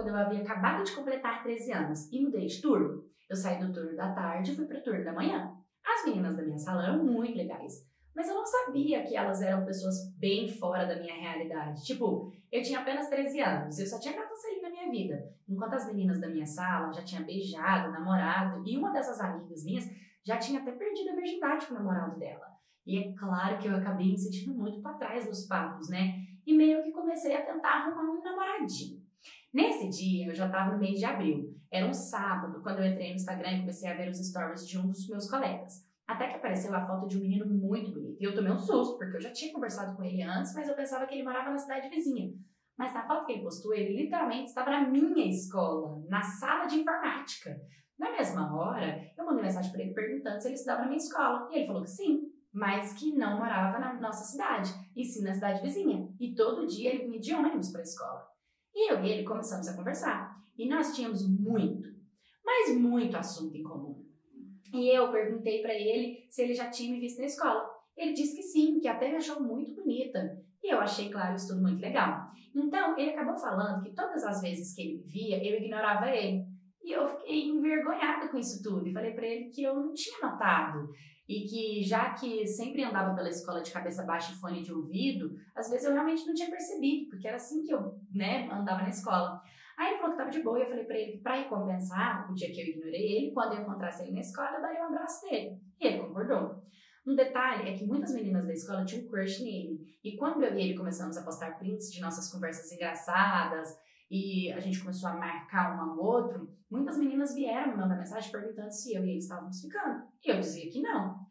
quando eu havia acabado de completar 13 anos e mudei de turno. Eu saí do turno da tarde e fui para o turno da manhã. As meninas da minha sala eram muito legais, mas eu não sabia que elas eram pessoas bem fora da minha realidade. Tipo, eu tinha apenas 13 anos, eu só tinha gato sair na minha vida, enquanto as meninas da minha sala já tinham beijado, namorado, e uma dessas amigas minhas já tinha até perdido a virgindade com o namorado dela. E é claro que eu acabei me sentindo muito para trás nos papos, né? E meio que comecei a tentar arrumar um namoradinho. Nesse dia, eu já estava no mês de abril. Era um sábado, quando eu entrei no Instagram e comecei a ver os stories de um dos meus colegas. Até que apareceu a foto de um menino muito bonito. E eu tomei um susto, porque eu já tinha conversado com ele antes, mas eu pensava que ele morava na cidade vizinha. Mas na foto que ele postou, ele literalmente estava na minha escola, na sala de informática. Na mesma hora, eu mandei mensagem para ele perguntando se ele estudava na minha escola. E ele falou que sim, mas que não morava na nossa cidade, e sim na cidade vizinha. E todo dia ele vinha de ônibus para a escola. E eu e ele começamos a conversar. E nós tínhamos muito, mas muito assunto em comum. E eu perguntei para ele se ele já tinha me visto na escola. Ele disse que sim, que até me achou muito bonita. E eu achei, claro, isso tudo muito legal. Então, ele acabou falando que todas as vezes que ele me via, eu ignorava ele. E eu fiquei envergonhada com isso tudo. E falei para ele que eu não tinha notado. E que, já que sempre andava pela escola de cabeça baixa e fone de ouvido, às vezes eu realmente não tinha percebido, porque era assim que eu né, andava na escola. Aí ele falou que tava de boa e eu falei para ele que para recompensar o dia que eu ignorei ele, quando eu encontrasse ele na escola, eu daria um abraço nele. E ele concordou. Um detalhe é que muitas meninas da escola tinham um crush nele. E quando eu e ele começamos a postar prints de nossas conversas engraçadas e a gente começou a marcar um ao outro, muitas meninas vieram me mandar mensagem perguntando se eu e ele estávamos ficando. E eu dizia que não.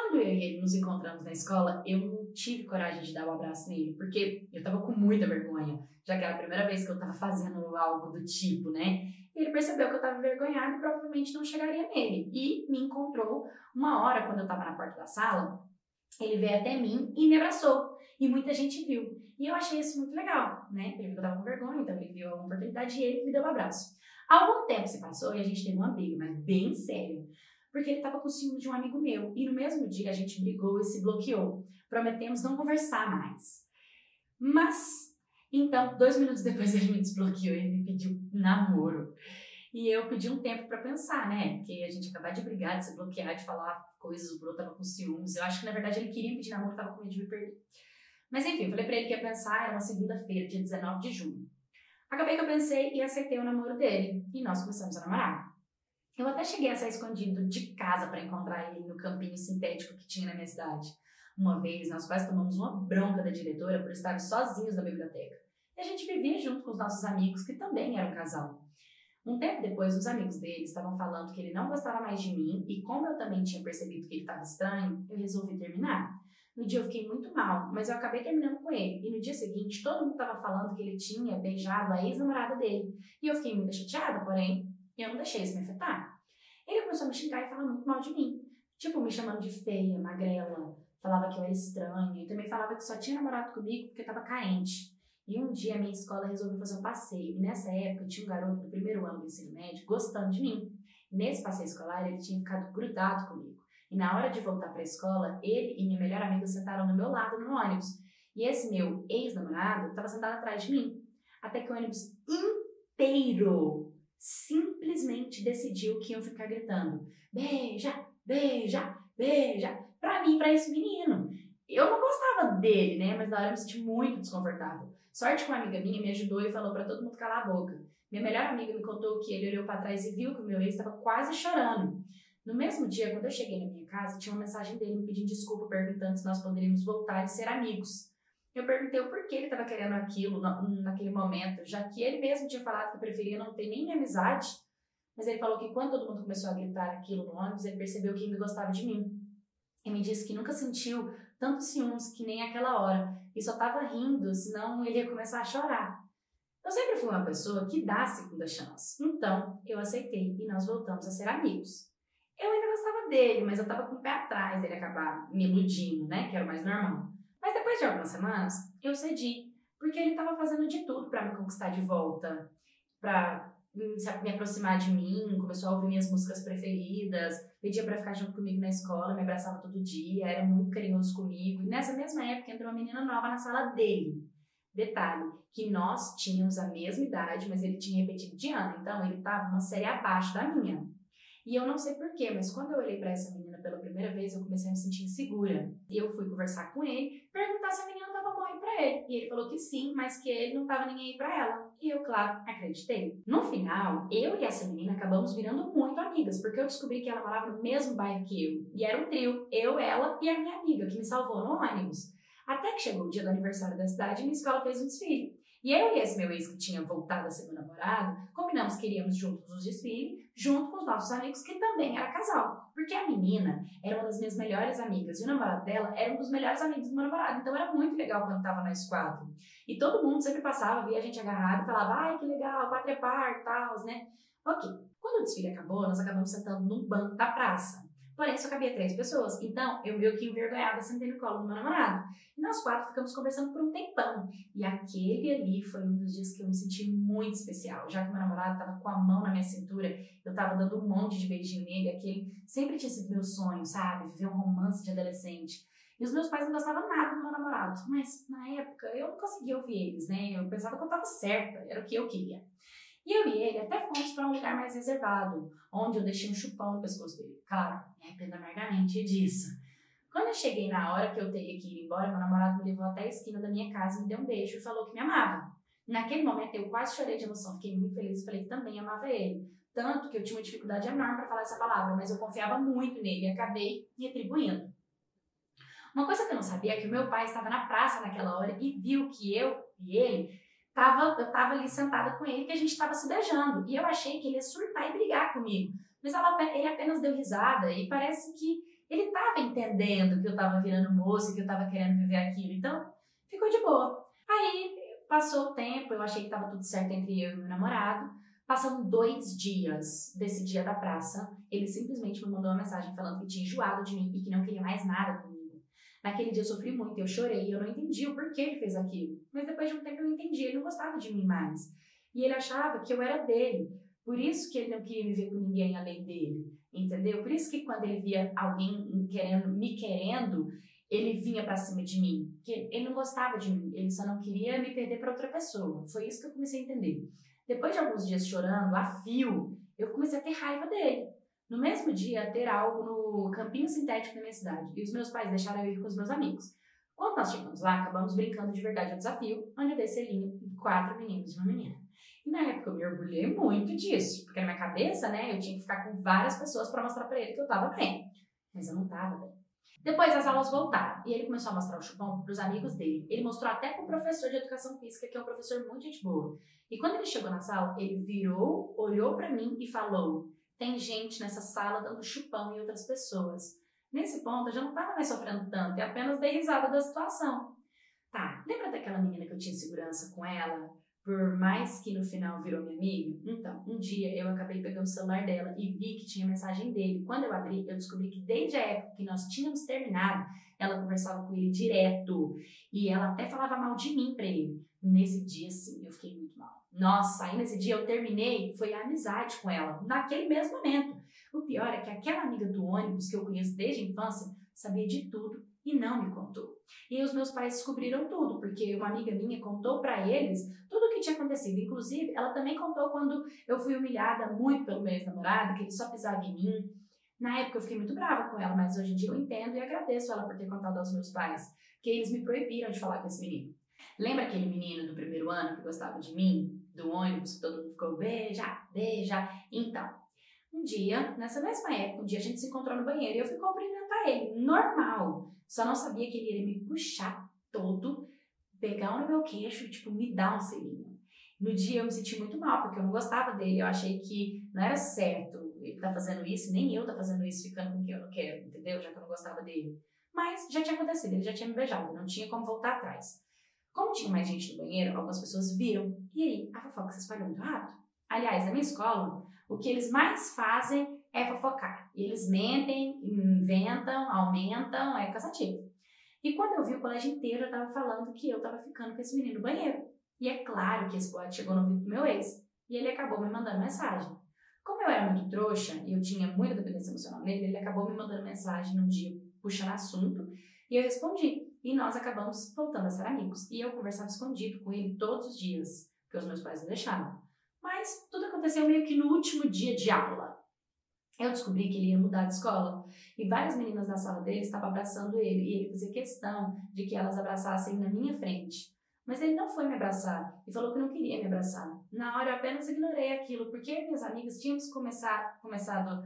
Quando eu e ele nos encontramos na escola, eu não tive coragem de dar um abraço nele, porque eu tava com muita vergonha, já que era a primeira vez que eu tava fazendo algo do tipo, né? E ele percebeu que eu tava envergonhada e provavelmente não chegaria nele. E me encontrou uma hora quando eu tava na porta da sala, ele veio até mim e me abraçou. E muita gente viu. E eu achei isso muito legal, né? Ele viu que eu tava com vergonha, então ele viu a oportunidade e ele me deu um abraço. Algum tempo se passou e a gente teve uma briga, mas bem séria porque ele estava com ciúme de um amigo meu. E no mesmo dia a gente brigou e se bloqueou. Prometemos não conversar mais. Mas, então, dois minutos depois ele me desbloqueou e me pediu namoro. E eu pedi um tempo para pensar, né? Porque a gente acabou de brigar, de se bloquear, de falar coisas, o Bruno tava com ciúmes. Eu acho que na verdade ele queria me pedir namoro, tava com medo de me perder. Mas enfim, eu falei pra ele que ia pensar, era uma segunda-feira, dia 19 de junho. Acabei que eu pensei e aceitei o namoro dele. E nós começamos a namorar. Eu até cheguei a sair escondido de casa para encontrar ele no campinho sintético que tinha na minha cidade. Uma vez, nós quase tomamos uma bronca da diretora por estarmos sozinhos na biblioteca. E a gente vivia junto com os nossos amigos, que também eram casal. Um tempo depois, os amigos dele estavam falando que ele não gostava mais de mim, e como eu também tinha percebido que ele estava estranho, eu resolvi terminar. No dia eu fiquei muito mal, mas eu acabei terminando com ele. E no dia seguinte, todo mundo estava falando que ele tinha beijado a ex-namorada dele. E eu fiquei muito chateada, porém, eu não deixei isso me afetar. Ele começou a me xingar e falar muito mal de mim. Tipo, me chamando de feia, magrela, falava que eu era estranha e também falava que só tinha namorado comigo porque estava carente. E um dia a minha escola resolveu fazer um passeio. E nessa época tinha um garoto do primeiro ano do ensino médio gostando de mim. E nesse passeio escolar ele tinha ficado grudado comigo. E na hora de voltar para a escola, ele e minha melhor amiga sentaram do meu lado no ônibus. E esse meu ex-namorado estava sentado atrás de mim. Até que o ônibus inteiro simplesmente decidiu que iam ficar gritando: beija, beija, beija, pra mim, pra esse menino. Eu não gostava dele, né? Mas na hora eu me senti muito desconfortável. Sorte que uma amiga minha me ajudou e falou para todo mundo calar a boca. Minha melhor amiga me contou que ele olhou para trás e viu que o meu ex estava quase chorando. No mesmo dia, quando eu cheguei na minha casa, tinha uma mensagem dele me pedindo desculpa, perguntando se nós poderíamos voltar e ser amigos. Eu perguntei o porquê ele estava querendo aquilo naquele momento, já que ele mesmo tinha falado que preferia não ter nem amizade. Mas ele falou que quando todo mundo começou a gritar aquilo no ônibus, ele percebeu que ainda gostava de mim. E me disse que nunca sentiu tanto ciúmes que nem aquela hora. E só estava rindo, senão ele ia começar a chorar. Eu sempre fui uma pessoa que dá a segunda chance. Então, eu aceitei e nós voltamos a ser amigos. Eu ainda gostava dele, mas eu estava com o pé atrás dele acabar me iludindo, né? Que era o mais normal. Mas depois de algumas semanas, eu cedi, porque ele estava fazendo de tudo para me conquistar de volta, para me aproximar de mim, começou a ouvir minhas músicas preferidas, pedia para ficar junto comigo na escola, me abraçava todo dia, era muito carinhoso comigo. E nessa mesma época entrou uma menina nova na sala dele. Detalhe, que nós tínhamos a mesma idade, mas ele tinha repetido de ano, então ele estava uma série abaixo da minha. E eu não sei porquê, mas quando eu olhei para essa menina pela primeira vez, eu comecei a me sentir insegura. E eu fui conversar com ele, perguntar se a menina estava bom para ele. E ele falou que sim, mas que ele não estava nem aí para ela. E eu, claro, acreditei. No final, eu e essa menina acabamos virando muito amigas, porque eu descobri que ela morava no mesmo bairro que eu. E era um trio, eu, ela e a minha amiga, que me salvou no ônibus. Até que chegou o dia do aniversário da cidade e minha escola fez um desfile. E eu e esse meu ex que tinha voltado a ser meu namorado, combinamos que iríamos juntos nos desfiles, junto com os nossos amigos que também era casal. Porque a menina era uma das minhas melhores amigas e o namorado dela era um dos melhores amigos do meu namorado. Então era muito legal quando tava nós quatro. E todo mundo sempre passava, via a gente agarrado e falava, ai que legal, pra trepar e tal, né? Ok. Quando o desfile acabou, nós acabamos sentando num banco da praça. Porém, só cabia três pessoas. Então, eu meio que envergonhada sentei no colo do meu namorado. E nós quatro ficamos conversando por um tempão. E aquele ali foi um dos dias que eu me senti muito especial. Já que meu namorado tava com a mão na minha cintura, eu tava dando um monte de beijinho nele. Aquele sempre tinha sido meu sonho, sabe? Viver um romance de adolescente. E os meus pais não gostavam nada do meu namorado. Mas, na época, eu não conseguia ouvir eles, né? Eu pensava que eu tava certa. Era o que eu queria. E eu e ele até fomos para um lugar mais reservado, onde eu deixei um chupão no pescoço dele. Claro, me arrependo amargamente disso. Quando eu cheguei na hora que eu teria que ir embora, meu namorado me levou até a esquina da minha casa, me deu um beijo e falou que me amava. Naquele momento eu quase chorei de emoção, fiquei muito feliz e falei que também amava ele. Tanto que eu tinha uma dificuldade enorme para falar essa palavra, mas eu confiava muito nele e acabei retribuindo. Uma coisa que eu não sabia é que o meu pai estava na praça naquela hora e viu que eu e ele tava, eu tava ali sentada com ele que a gente estava se beijando. E eu achei que ele ia surtar e brigar comigo. Mas ela, ele apenas deu risada e parece que ele estava entendendo que eu estava virando moça, que eu estava querendo viver aquilo. Então, ficou de boa. Aí, passou o tempo, eu achei que estava tudo certo entre eu e meu namorado. Passando dois dias desse dia da praça, ele simplesmente me mandou uma mensagem falando que tinha enjoado de mim e que não queria mais nada. Naquele dia eu sofri muito, eu chorei, eu não entendi o porquê ele fez aquilo. Mas depois de um tempo eu entendi, ele não gostava de mim mais. E ele achava que eu era dele. Por isso que ele não queria me ver com ninguém além dele, entendeu? Por isso que quando ele via alguém querendo, me querendo, ele vinha para cima de mim. Que ele não gostava de mim, ele só não queria me perder para outra pessoa. Foi isso que eu comecei a entender. Depois de alguns dias chorando, a fio, eu comecei a ter raiva dele. No mesmo dia, ter algo no campinho sintético da minha cidade e os meus pais deixaram eu ir com os meus amigos. Quando nós chegamos lá, acabamos brincando de verdade ao desafio, onde eu dei selinho em quatro meninos e uma menina. E na época eu me orgulhei muito disso, porque na minha cabeça, né, eu tinha que ficar com várias pessoas para mostrar para ele que eu tava bem. Mas eu não tava bem. Depois as aulas voltaram e ele começou a mostrar o chupão para os amigos dele. Ele mostrou até para o professor de educação física, que é um professor muito gente boa. E quando ele chegou na sala, ele virou, olhou para mim e falou: tem gente nessa sala dando chupão em outras pessoas. Nesse ponto, eu já não estava mais sofrendo tanto e apenas dei risada da situação. Tá, lembra daquela menina que eu tinha segurança com ela? Por mais que no final virou minha amiga? Então, um dia eu acabei pegando o celular dela e vi que tinha mensagem dele. Quando eu abri, eu descobri que desde a época que nós tínhamos terminado, ela conversava com ele direto. E ela até falava mal de mim pra ele. Nesse dia, sim, eu fiquei. Nossa, aí nesse dia eu terminei, foi a amizade com ela, naquele mesmo momento. O pior é que aquela amiga do ônibus que eu conheço desde a infância sabia de tudo e não me contou. E os meus pais descobriram tudo, porque uma amiga minha contou para eles tudo o que tinha acontecido. Inclusive, ela também contou quando eu fui humilhada muito pelo meu ex-namorado, que ele só pisava em mim. Na época eu fiquei muito brava com ela, mas hoje em dia eu entendo e agradeço ela por ter contado aos meus pais, que eles me proibiram de falar com esse menino. Lembra aquele menino do primeiro ano que gostava de mim? Do ônibus, que todo mundo ficou beija, beija. Então, um dia, nessa mesma época, um dia a gente se encontrou no banheiro e eu fui cumprimentar ele, normal. Só não sabia que ele ia me puxar todo, pegar no meu queixo e, tipo, me dar um selinho. No dia eu me senti muito mal, porque eu não gostava dele. Eu achei que não era certo ele tá fazendo isso, nem eu tá fazendo isso, ficando com quem eu não quero, entendeu? Já que eu não gostava dele. Mas já tinha acontecido, ele já tinha me beijado, não tinha como voltar atrás. Como tinha mais gente no banheiro, algumas pessoas viram. E aí, a fofoca se espalhou muito rápido. Aliás, na minha escola, o que eles mais fazem é fofocar. E eles mentem, inventam, aumentam, é cansativo. E quando eu vi, o colégio inteiro estava falando que eu estava ficando com esse menino no banheiro. E é claro que esse boato chegou no ouvido do meu ex. E ele acabou me mandando mensagem. Como eu era muito trouxa e eu tinha muita dependência emocional nele, ele acabou me mandando mensagem num dia puxando assunto E eu respondi. E nós acabamos voltando a ser amigos. E eu conversava escondido com ele todos os dias, porque os meus pais não deixavam. Mas tudo aconteceu meio que no último dia de aula. Eu descobri que ele ia mudar de escola e várias meninas da sala dele estavam abraçando ele e ele fazia questão de que elas abraçassem na minha frente. Mas ele não foi me abraçar e falou que não queria me abraçar. Na hora eu apenas ignorei aquilo, porque minhas amigas tínhamos começar, começado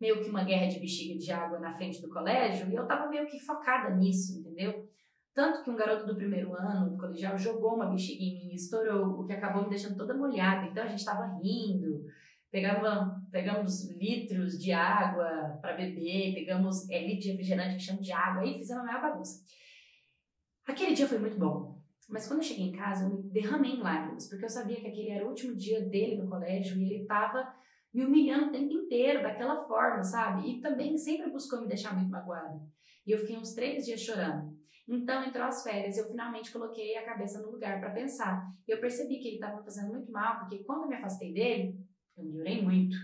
meio que uma guerra de bexiga de água na frente do colégio e eu tava meio que focada nisso, entendeu? Tanto que um garoto do primeiro ano do colegial jogou uma bexiga em mim estourou, o que acabou me deixando toda molhada. Então a gente tava rindo, pegava, pegamos litros de água para beber, pegamos é, litro de refrigerante que chama de água, e fizemos a maior bagunça. Aquele dia foi muito bom. Mas quando eu cheguei em casa, eu me derramei em lágrimas, porque eu sabia que aquele era o último dia dele no colégio e ele estava me humilhando o tempo inteiro daquela forma, sabe? E também sempre buscou me deixar muito magoada. E eu fiquei uns três dias chorando. Então, entrou as férias, eu finalmente coloquei a cabeça no lugar para pensar. E eu percebi que ele estava fazendo muito mal, porque quando eu me afastei dele, eu melhorei muito.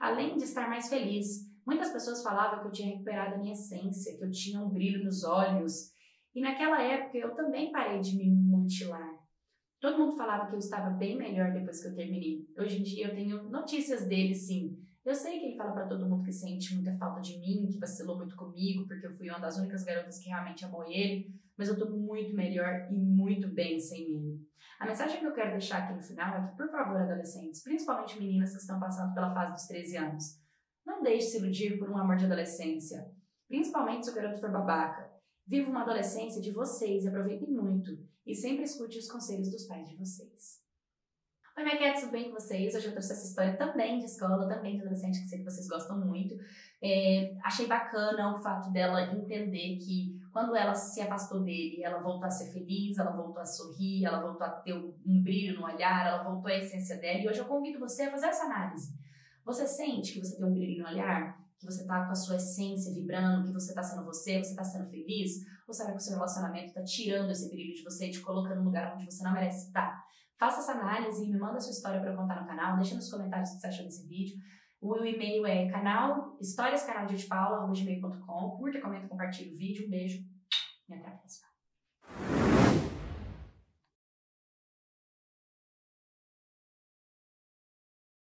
Além de estar mais feliz, muitas pessoas falavam que eu tinha recuperado a minha essência, que eu tinha um brilho nos olhos. E naquela época eu também parei de me mutilar. Todo mundo falava que eu estava bem melhor depois que eu terminei. Hoje em dia eu tenho notícias dele, sim. Eu sei que ele fala para todo mundo que sente muita falta de mim, que vacilou muito comigo, porque eu fui uma das únicas garotas que realmente amou ele, mas eu tô muito melhor e muito bem sem ele. A mensagem que eu quero deixar aqui no final é que, por favor, adolescentes, principalmente meninas que estão passando pela fase dos 13 anos, não deixe se iludir por um amor de adolescência, principalmente se o garoto for babaca. Viva uma adolescência de vocês aproveitem muito e sempre escute os conselhos dos pais de vocês. Oi, cat, tudo bem com vocês? Hoje eu trouxe essa história também de escola, também de adolescente, que sei que vocês gostam muito. É, achei bacana o fato dela entender que quando ela se afastou dele, ela voltou a ser feliz, ela voltou a sorrir, ela voltou a ter um brilho no olhar, ela voltou à essência dela. E hoje eu convido você a fazer essa análise. Você sente que você tem um brilho no olhar? Que você tá com a sua essência vibrando, que você tá sendo você, você tá sendo feliz? Ou será que o seu relacionamento está tirando esse brilho de você e te colocando num lugar onde você não merece estar? Faça essa análise me manda sua história para contar no canal. Deixa nos comentários o que você achou desse vídeo. O e-mail é canal historiascanaldepaula.com. Curta, comenta, compartilha o vídeo. Um beijo e até a próxima.